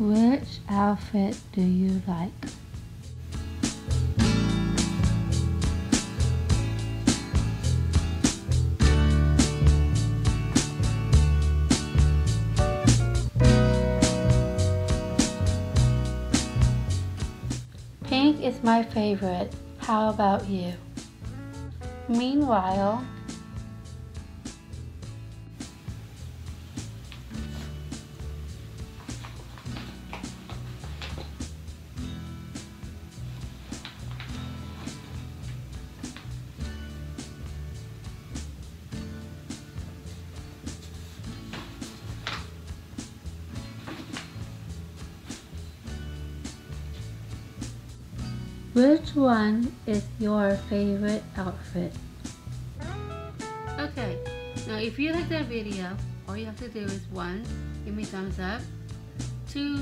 Which outfit do you like? Pink is my favorite. How about you? Meanwhile, Which one is your favorite outfit? Okay, now if you like that video, all you have to do is one, give me thumbs up, two,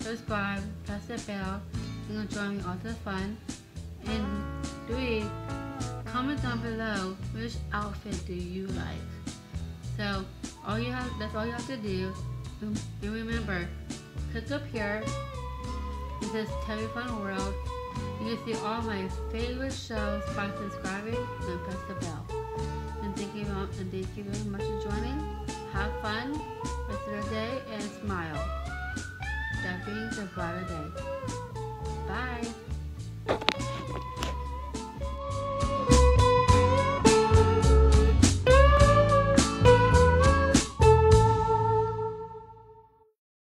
subscribe, press the bell, and join me all the fun, and three, comment down below which outfit do you like. So all you have, that's all you have to do, and remember, click up here, it says Teri Fun World, see all my favorite shows by subscribing and press the bell. And thank you, and thank you very much for joining. Have fun, rest of the day, and smile. That brings a brighter day.